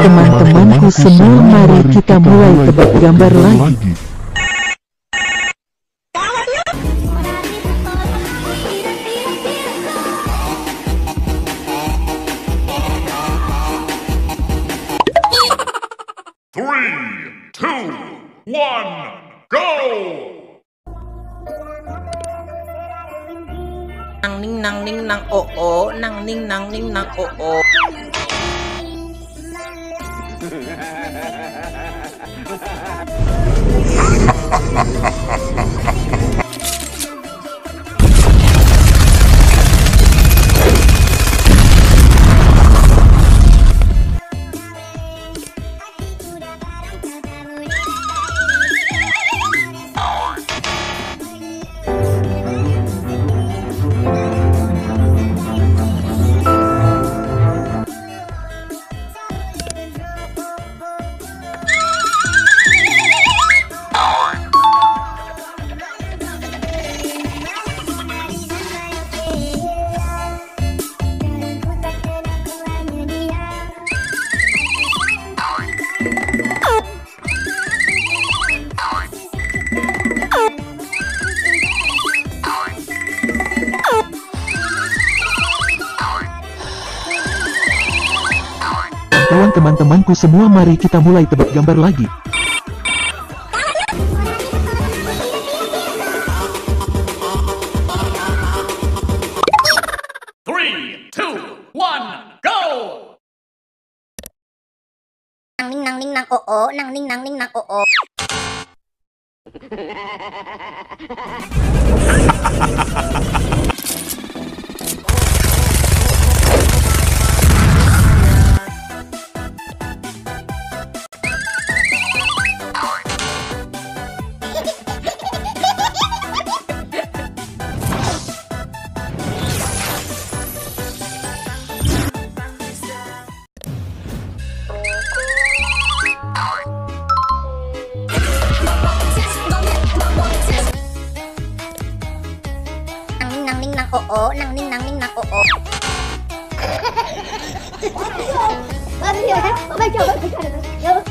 Teman-temanku semua mari kita mulai tebak gambar lagi. Three, two, one, go! nang ning nang ning nang oh oh nang ning nang ning nang oh oh Kawan teman-temanku semua mari kita mulai tebak gambar lagi. Three, two, one, go! nang ning nang ning nang oh oh nang ning nang ning nang oh oh nang ning nang ning nang oh oh nang ning nang ning nang oh oh Baru dia kan, baca baca baca.